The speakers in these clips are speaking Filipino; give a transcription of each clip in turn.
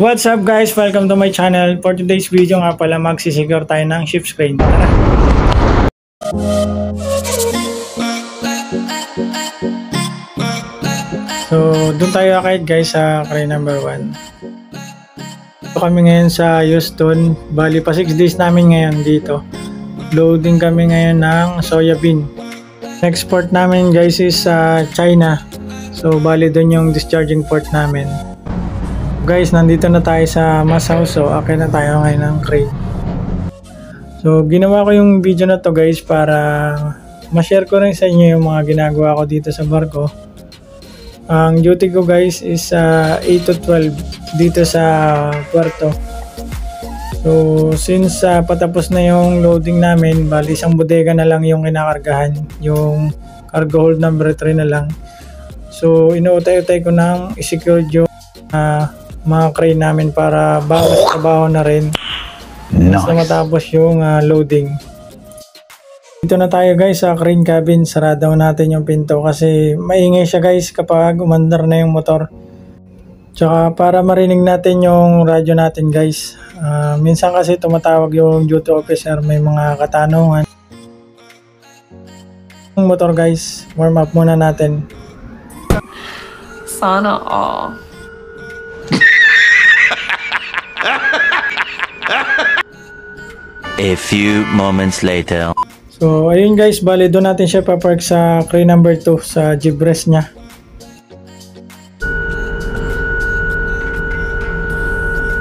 What's up guys? Welcome to my channel. For today's video nga pala magsisecure tayo ng ship screen. Tara! So, doon tayo akit guys sa crane number 1. So, kami ngayon sa Houston. Bali pa 6 days namin ngayon dito. Loading kami ngayon ng soya bean. Next port namin guys is sa China. So, bali doon yung discharging port namin. Guys, nandito na tayo sa Masaw. So, akin na tayo ngayon ng crate. So, ginawa ko yung video na to guys para ma-share ko rin sa inyo yung mga ginagawa ko dito sa barko. Ang duty ko guys is uh, 8 to 12 dito sa puerto. So, since uh, patapos na yung loading namin, bali isang bodega na lang yung kinakargahan. Yung cargo hold number 3 na lang. So, inuutay-utay ko nang i-secure yung uh, mga crane namin para bawas trabaho na rin basta matapos yung ah, loading. Dito na tayo guys sa crane cabin. Sarado natin yung pinto kasi maingay siya guys kapag umandar na yung motor. Tsaka para marinig natin yung radyo natin guys. Ah, minsan kasi tumatawag yung duty officer may mga katanungan. Yung motor guys, warm up muna natin. Sana all. A few moments later. So, ayun guys, bali doon natin siya papark sa crane number 2 sa Gibres niya.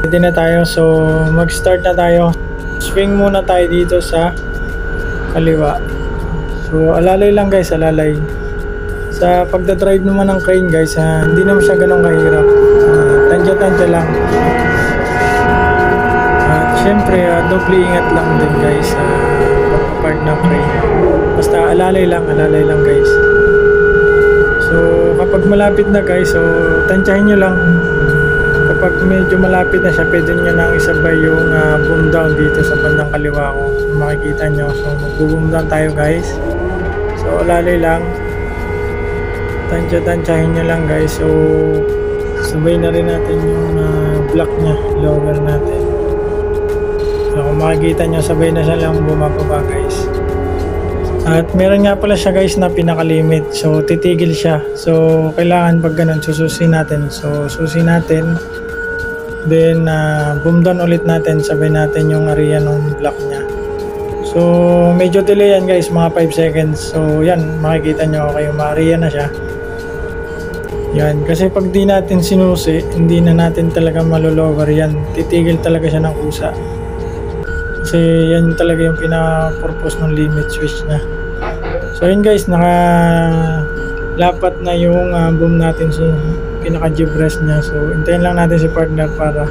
Ready na tayo, so mag-start na tayo. Swing muna tayo dito sa kaliwa. So, alalay lang guys, alalay. Sa pagdadrive naman ng crane guys, ah, hindi naman siya ganun kahirap. Uh, tansya-tansya lang. At syempre, uh, doble ingat lang din guys sa pagpapark ng crane. Basta alalay lang, alalay lang guys. So, kapag malapit na guys, so tansyahin nyo lang. Kapag medyo malapit na siya, pwede nyo nang isabay yung uh, boom down dito sa bandang kaliwa ko. Makikita nyo. So, mag-boom down tayo guys. So, alalay lang. Tansya-tansyahin nyo lang guys. So, sabay na rin natin yung uh, block niya, lower natin. Makikita nyo, sabay na siya lang bumababa guys. At meron nga pala siya guys na pinaka-limit. So, titigil siya. So, kailangan pag ganun, sususi natin. So, susi natin. Then, uh, boom down ulit natin. Sabay natin yung area ng block niya. So, medyo delay yan guys, mga 5 seconds. So, yan, makikita nyo okay, ma-area na siya. Yan, kasi pag di natin sinusi, hindi na natin talaga malolower yan. Titigil talaga siya ng kusa. Kasi yan talaga yung pinaka-purpose ng limit switch na. So yun guys, naka lapat na yung uh, boom natin sa pinaka-gibres niya. So hintayin lang natin si partner para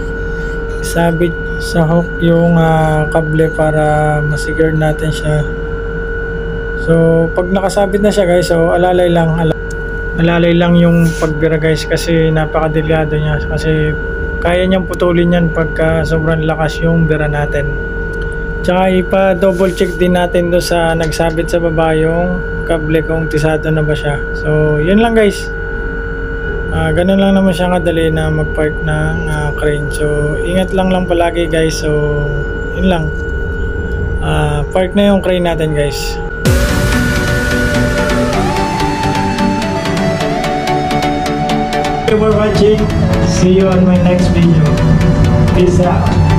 isabit sa hook yung uh, kable para masigure natin siya. So pag nakasabit na siya guys, so alalay lang, alalay alalay lang yung pagbira guys kasi napakadelikado niya kasi kaya niyang putulin yan pagka sobrang lakas yung bira natin tsaka ipa double check din natin do sa nagsabit sa baba yung kable kung tisado na ba siya so yun lang guys uh, ganun lang naman siya kadali na mag park ng uh, crane so ingat lang lang palagi guys so yun lang uh, park na yung crane natin guys Thank you for watching. See you on my next video. Peace out.